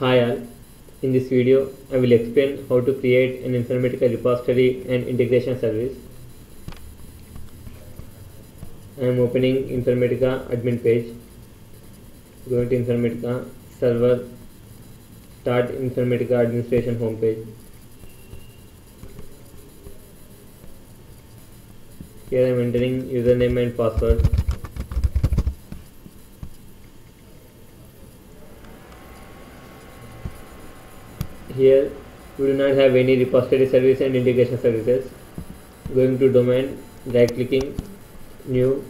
Hi all, in this video I will explain how to create an Informatica repository and integration service. I am opening Informatica admin page, going to Informatica server, start Informatica administration homepage. Here I am entering username and password. Here we do not have any repository service and integration services. Going to domain right clicking new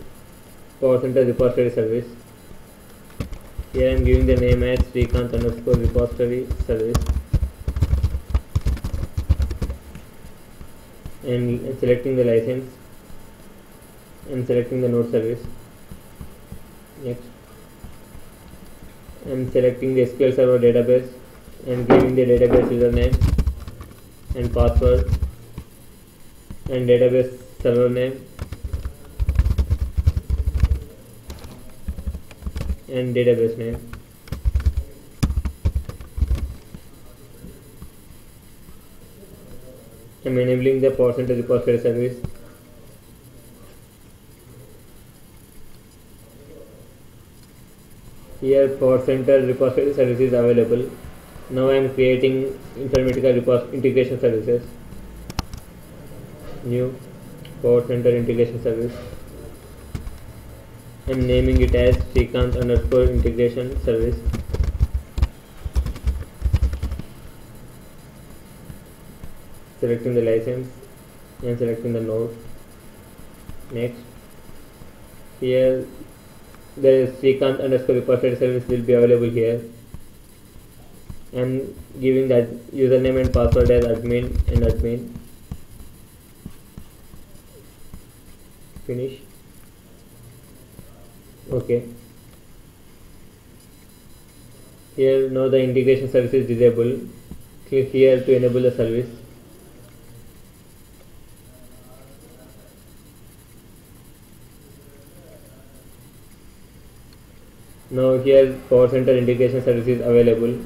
power center repository service. Here I am giving the name as Srikanth underscore repository service. And selecting the license and selecting the node service. Next. I am selecting the SQL Server database and giving the database username and password and database server name and database name. I'm enabling the percent repository service. Here power center repository service is available now I am creating Informatica integration services. New power center integration service. I am naming it as Srikanth underscore integration service. Selecting the license and selecting the node. Next. Here the Srikanth underscore repository service will be available here and giving that username and password as admin and admin. Finish. Okay. Here now the integration service is disabled. Click here to enable the service. Now here power center integration service is available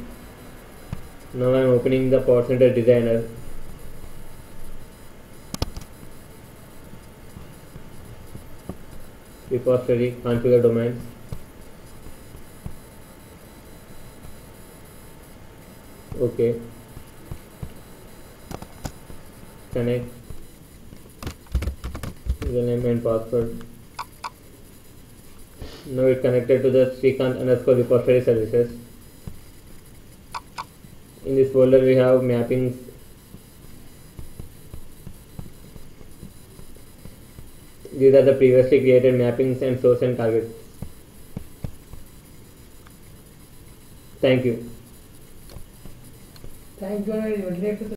now I am opening the power center designer. Repository configure domains okay connect. Username and password. Now it connected to the Srikanth underscore repository services in this folder we have mappings these are the previously created mappings and source and targets. Thank you. Thank you.